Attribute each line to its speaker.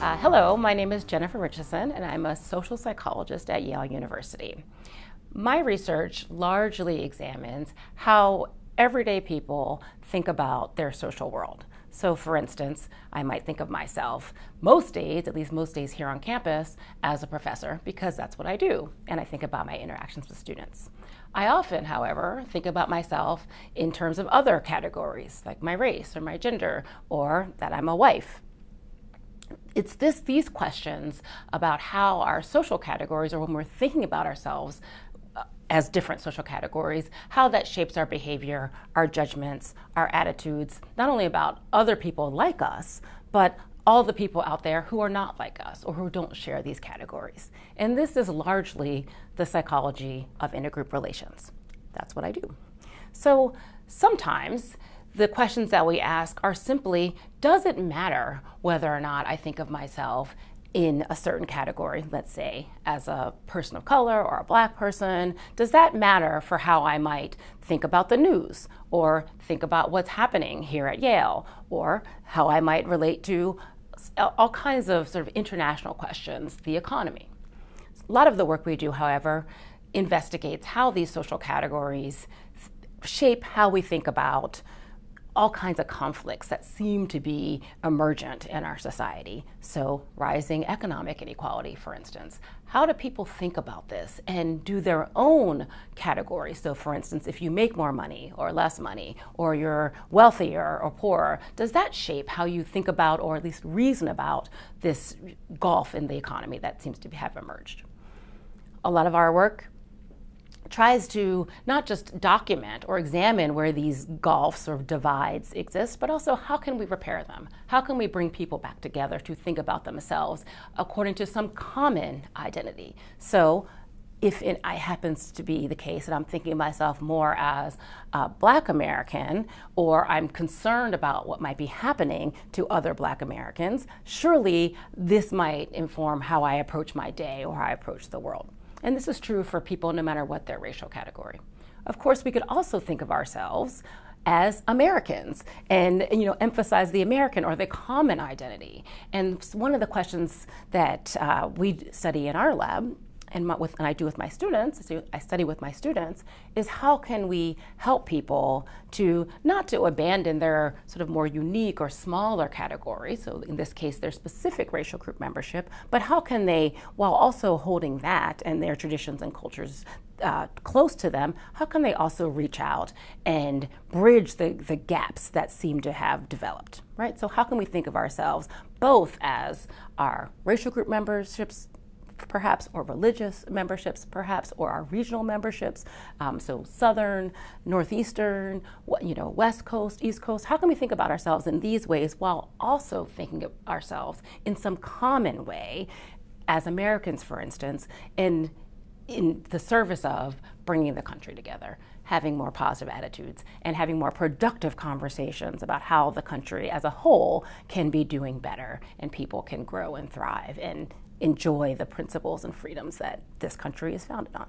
Speaker 1: Uh, hello, my name is Jennifer Richeson, and I'm a social psychologist at Yale University. My research largely examines how everyday people think about their social world. So, for instance, I might think of myself most days, at least most days here on campus, as a professor because that's what I do, and I think about my interactions with students. I often, however, think about myself in terms of other categories, like my race or my gender, or that I'm a wife. It's this, these questions about how our social categories, or when we're thinking about ourselves, uh, as different social categories, how that shapes our behavior, our judgments, our attitudes, not only about other people like us, but all the people out there who are not like us or who don't share these categories. And this is largely the psychology of intergroup relations. That's what I do. So sometimes the questions that we ask are simply Does it matter whether or not I think of myself in a certain category, let's say as a person of color or a black person, does that matter for how I might think about the news or think about what's happening here at Yale or how I might relate to all kinds of sort of international questions, the economy? A lot of the work we do, however, investigates how these social categories shape how we think about all kinds of conflicts that seem to be emergent in our society. So, rising economic inequality, for instance. How do people think about this and do their own categories? So, for instance, if you make more money or less money, or you're wealthier or poorer, does that shape how you think about or at least reason about this gulf in the economy that seems to have emerged? A lot of our work tries to not just document or examine where these gulfs or divides exist, but also how can we repair them? How can we bring people back together to think about themselves according to some common identity? So, if it happens to be the case that I'm thinking of myself more as a black American, or I'm concerned about what might be happening to other black Americans, surely this might inform how I approach my day or how I approach the world. And this is true for people no matter what their racial category. Of course, we could also think of ourselves as Americans and you know emphasize the American or the common identity. And one of the questions that uh, we study in our lab and, my, with, and I do with my students, so I study with my students, is how can we help people to not to abandon their sort of more unique or smaller categories, so in this case their specific racial group membership, but how can they, while also holding that and their traditions and cultures uh, close to them, how can they also reach out and bridge the, the gaps that seem to have developed, right? So, how can we think of ourselves both as our racial group memberships perhaps, or religious memberships, perhaps, or our regional memberships. Um, so Southern, Northeastern, you know, West Coast, East Coast. How can we think about ourselves in these ways while also thinking of ourselves in some common way, as Americans, for instance, in in the service of bringing the country together, having more positive attitudes, and having more productive conversations about how the country as a whole can be doing better and people can grow and thrive and enjoy the principles and freedoms that this country is founded on.